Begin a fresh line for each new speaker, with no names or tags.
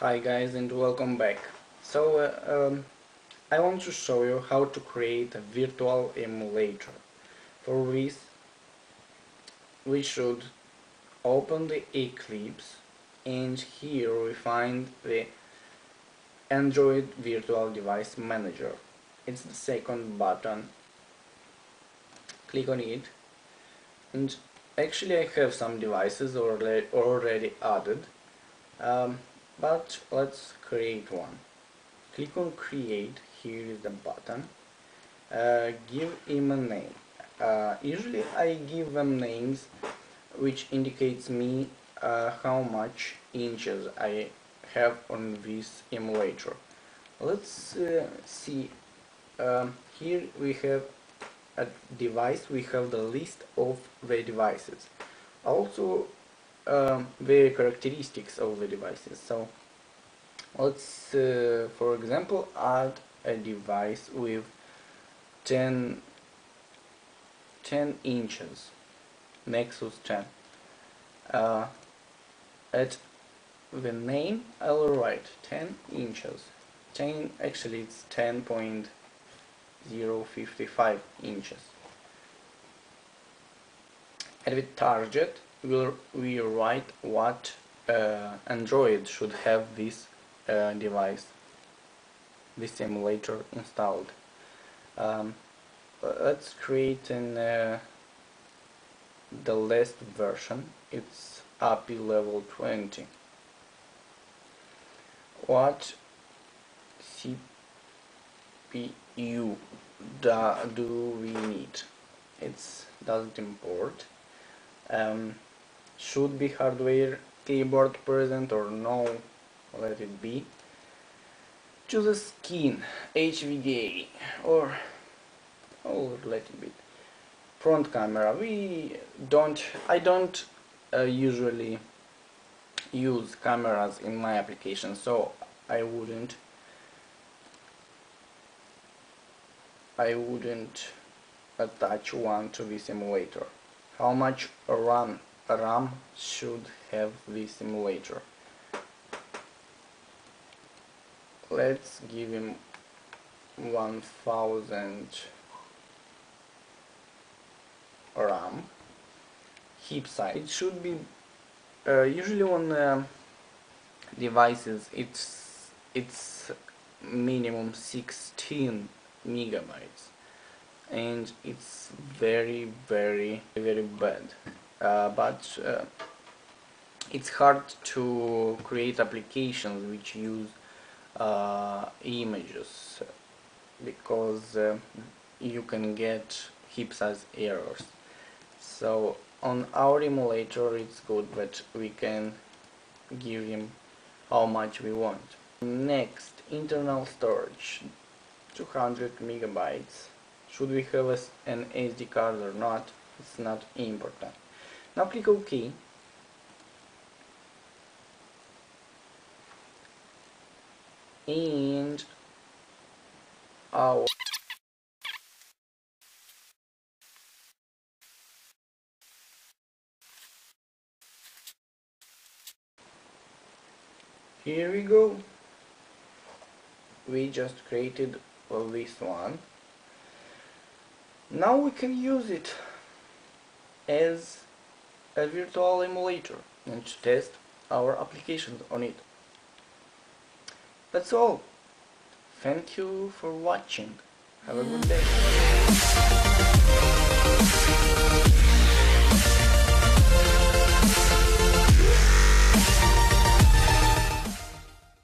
Hi guys and welcome back. So uh, um, I want to show you how to create a virtual emulator. For this we should open the Eclipse and here we find the Android Virtual Device Manager. It's the second button. Click on it and actually I have some devices already, already added um, but let's create one. Click on create. Here is the button. Uh, give him a name. Uh, usually I give them names which indicates me uh, how much inches I have on this emulator. Let's uh, see. Um, here we have a device. We have the list of the devices. Also um, the characteristics of the devices. So let's uh, for example add a device with 10 10 inches Nexus 10 uh, at the name I'll write 10 inches. 10 actually it's 10.055 inches. At the target will we write what uh, Android should have this uh, device, this emulator installed. Um, let's create an uh, the last version. It's API level 20. What CPU do, do we need? It doesn't import. Um, should be hardware keyboard present or no let it be. Choose a skin HVGA or oh let it be. Front camera we don't I don't uh, usually use cameras in my application so I wouldn't I wouldn't attach one to this emulator how much RAM RAM should have this simulator. Let's give him 1000 RAM. Heap size. It should be uh, usually on uh, devices it's it's minimum 16 megabytes and it's very very very bad but uh, it's hard to create applications which use uh, images because uh, you can get heap size errors. So on our emulator it's good but we can give him how much we want. Next internal storage 200 megabytes. Should we have an SD card or not? It's not important now click OK. And our here we go. We just created this one. Now we can use it as a virtual emulator and to test our applications on it. That's all. Thank you for watching. Have a good day.